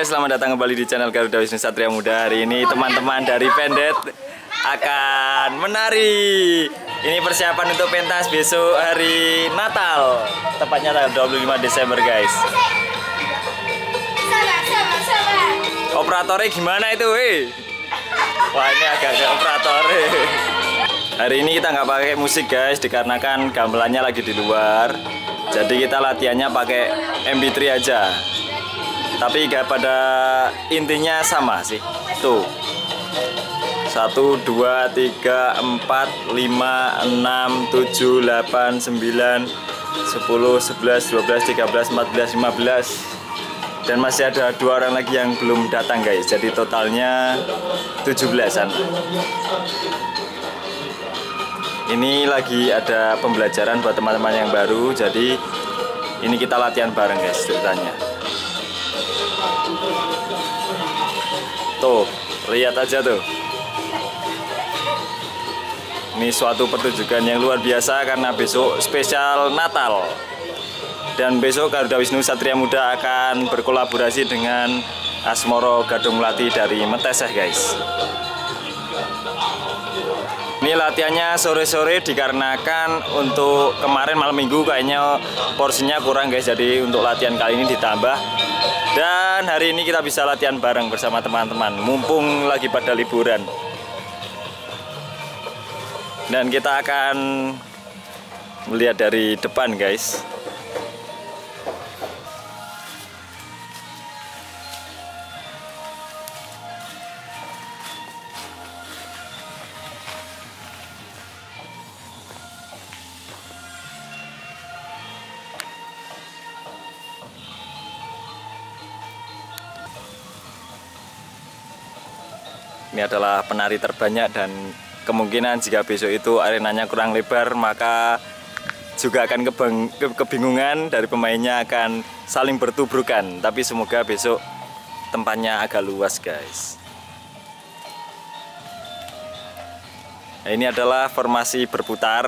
guys, selamat datang kembali di channel Garuda Wisnu Satria Muda. Hari ini teman-teman dari Pendet akan menari. Ini persiapan untuk pentas besok hari Natal Tepatnya tanggal 25 Desember guys. Operatornya gimana itu weh? Wah ini agak-agak operator. Hari ini kita nggak pakai musik guys Dikarenakan gamelannya lagi di luar. Jadi kita latihannya pakai MP3 aja tapi gak pada intinya sama sih. Tuh. Lima enam tujuh delapan sembilan sepuluh sebelas dua belas tiga belas empat belas lima belas. Dan masih ada dua orang lagi yang belum datang guys. Jadi totalnya 17an ini lagi ada pembelajaran buat teman-teman yang baru. Jadi ini kita latihan bareng guys ceritanya Tuh, lihat aja tuh. Ini suatu pertunjukan yang luar biasa karena besok spesial Natal. Dan besok Garuda Wisnu Satria Muda akan berkolaborasi dengan Asmoro Gadung Melati dari Meteseh guys. Ini latihannya sore-sore dikarenakan untuk kemarin malam minggu kayaknya porsinya kurang guys. Jadi untuk latihan kali ini ditambah. Dan hari ini kita bisa latihan bareng bersama teman-teman. Mumpung lagi pada liburan. Dan kita akan melihat dari depan guys Ini adalah penari terbanyak dan kemungkinan jika besok itu arenanya kurang lebar maka juga akan kebingungan dari pemainnya akan saling bertubrukan. Tapi semoga besok tempatnya agak luas guys. Nah, ini adalah formasi berputar.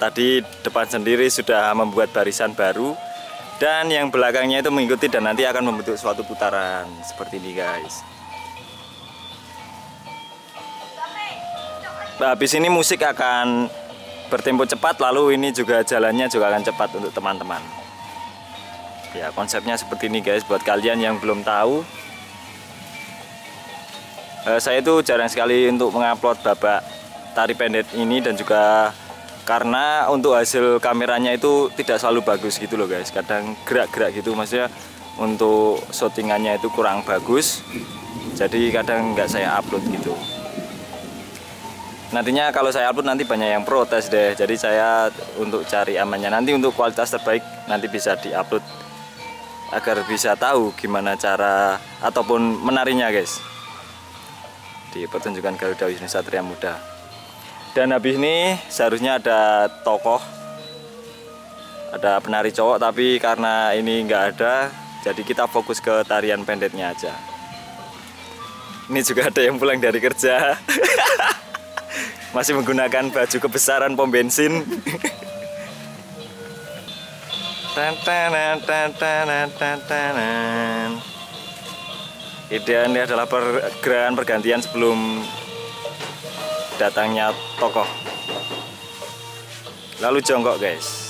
Tadi depan sendiri sudah membuat barisan baru dan yang belakangnya itu mengikuti dan nanti akan membentuk suatu putaran seperti ini guys. Habis ini musik akan bertempo cepat lalu ini juga jalannya juga akan cepat untuk teman-teman. Ya konsepnya seperti ini guys buat kalian yang belum tahu. Eh, saya itu jarang sekali untuk mengupload babak tari pendek ini dan juga karena untuk hasil kameranya itu tidak selalu bagus gitu loh guys. Kadang gerak-gerak gitu maksudnya untuk syutingannya itu kurang bagus. Jadi kadang nggak saya upload gitu nantinya kalau saya upload nanti banyak yang protes deh. Jadi saya untuk cari amannya. Nanti untuk kualitas terbaik nanti bisa diupload agar bisa tahu gimana cara ataupun menarinya guys. Di pertunjukan Garuda Wisnu Satria Muda. Dan habis ini seharusnya ada tokoh. Ada penari cowok tapi karena ini nggak ada jadi kita fokus ke tarian pendeknya aja. Ini juga ada yang pulang dari kerja masih menggunakan baju kebesaran pom bensin. Ideal ini adalah pergerakan pergantian sebelum datangnya tokoh. Lalu jongkok guys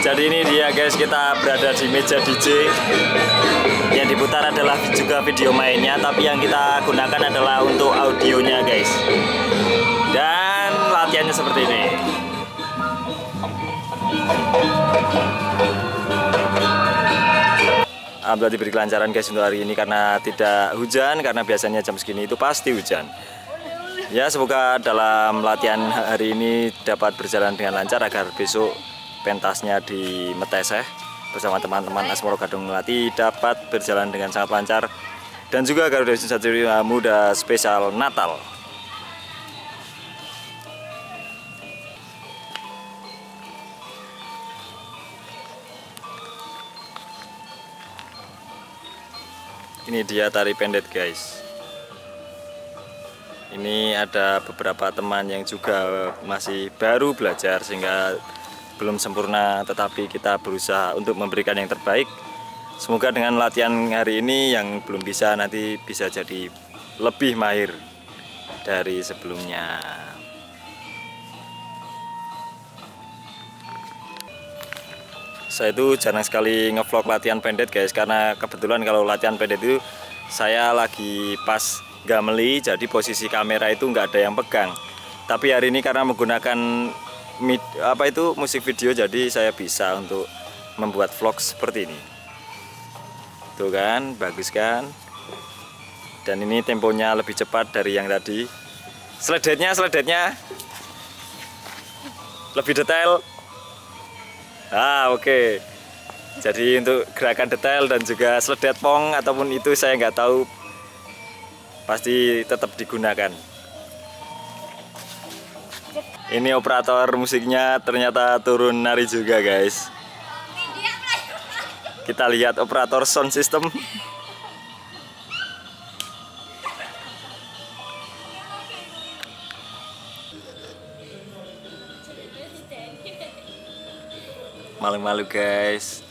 jadi ini dia guys. Kita berada di meja DJ yang diputar adalah juga video mainnya tapi yang kita gunakan adalah untuk audionya guys. Dan latihannya seperti ini. Alhamdulillah diberi kelancaran guys untuk hari ini karena tidak hujan karena biasanya jam segini itu pasti hujan. Ya semoga dalam latihan hari ini dapat berjalan dengan lancar agar besok pentasnya di Meteseh bersama teman-teman Asmoro Gadung Melati dapat berjalan dengan sangat lancar dan juga Garuda Wisnu Muda spesial Natal. Ini dia tari pendet guys. Ini ada beberapa teman yang juga masih baru belajar sehingga belum sempurna tetapi kita berusaha untuk memberikan yang terbaik. Semoga dengan latihan hari ini yang belum bisa nanti bisa jadi lebih mahir dari sebelumnya. Saya itu jarang sekali ngevlog latihan pendek guys karena kebetulan kalau latihan pendek itu saya lagi pas gameli jadi posisi kamera itu nggak ada yang pegang. Tapi hari ini karena menggunakan mid, apa itu musik video jadi saya bisa untuk membuat vlog seperti ini. Tuh kan bagus kan? Dan ini temponya lebih cepat dari yang tadi. Seledetnya seledetnya lebih detail. Ah oke. Okay. jadi untuk gerakan detail dan juga sledet pong ataupun itu saya nggak tahu. Pasti tetap digunakan ini operator musiknya ternyata turun nari juga guys. Kita lihat operator sound system. Malu-malu guys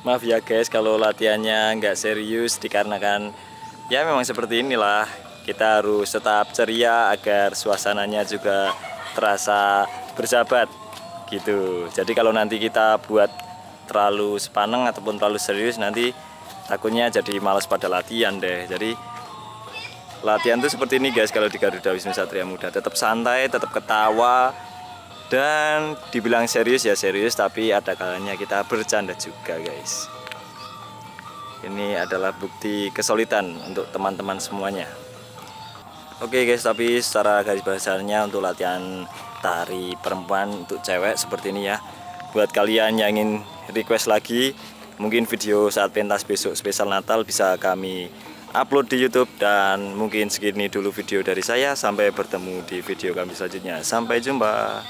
maaf ya guys kalau latihannya nggak serius dikarenakan ya memang seperti inilah. Kita harus tetap ceria agar suasananya juga terasa bersahabat gitu. Jadi kalau nanti kita buat terlalu sepaneng ataupun terlalu serius nanti takutnya jadi males pada latihan deh. Jadi latihan tuh seperti ini guys kalau di Garuda Wisnu Satria Muda. Tetap santai tetap ketawa dan dibilang serius ya serius tapi ada kalanya kita bercanda juga guys. Ini adalah bukti kesulitan untuk teman-teman semuanya. Oke guys tapi secara garis besarnya untuk latihan tari perempuan untuk cewek seperti ini ya. Buat kalian yang ingin request lagi mungkin video saat pentas besok spesial Natal bisa kami upload di YouTube dan mungkin segini dulu video dari saya. Sampai bertemu di video kami selanjutnya. Sampai jumpa